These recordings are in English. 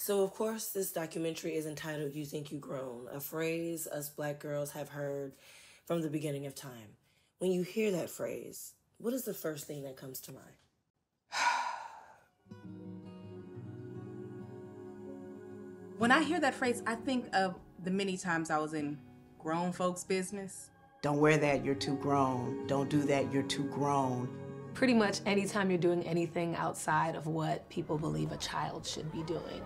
So, of course, this documentary is entitled You Think You Grown, a phrase us black girls have heard from the beginning of time. When you hear that phrase, what is the first thing that comes to mind? When I hear that phrase, I think of the many times I was in grown folks' business. Don't wear that, you're too grown. Don't do that, you're too grown. Pretty much anytime you're doing anything outside of what people believe a child should be doing.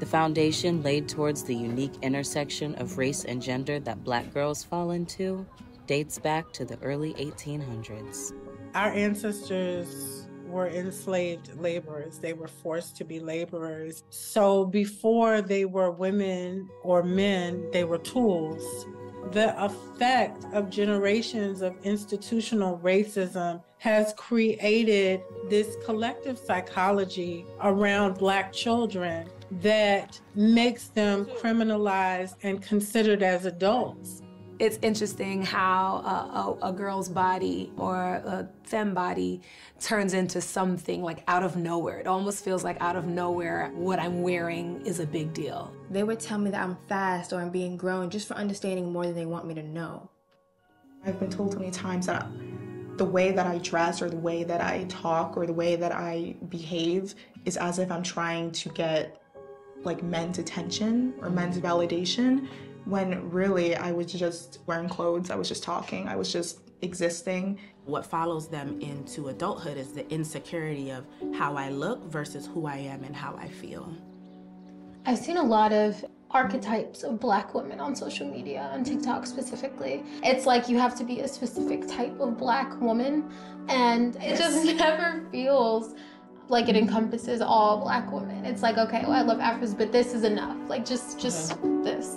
The foundation laid towards the unique intersection of race and gender that black girls fall into dates back to the early 1800s. Our ancestors were enslaved laborers. They were forced to be laborers. So before they were women or men, they were tools. The effect of generations of institutional racism has created this collective psychology around Black children that makes them criminalized and considered as adults. It's interesting how a, a, girl's body or a femme body turns into something like out of nowhere. It almost feels like out of nowhere, what I'm wearing is a big deal. They would tell me that I'm fast or I'm being grown just for understanding more than they want me to know. I've been told so many times that the way that I dress or the way that I talk or the way that I behave is as if I'm trying to get like men's attention or men's validation when really I was just wearing clothes, I was just talking, I was just existing. What follows them into adulthood is the insecurity of how I look versus who I am and how I feel. I've seen a lot of archetypes of black women on social media, on TikTok specifically. It's like you have to be a specific type of black woman, and it just never feels like it encompasses all black women. It's like, okay, well, I love Afros, but this is enough. Like, just, just this.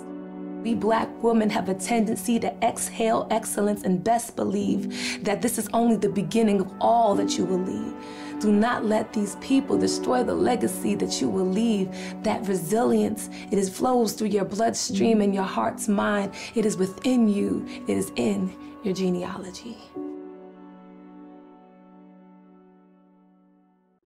We black women have a tendency to exhale excellence and best believe that this is only the beginning of all that you will leave. Do not let these people destroy the legacy that you will leave. That resilience, it is flows through your bloodstream and your heart's mind. It is within you. It is in your genealogy.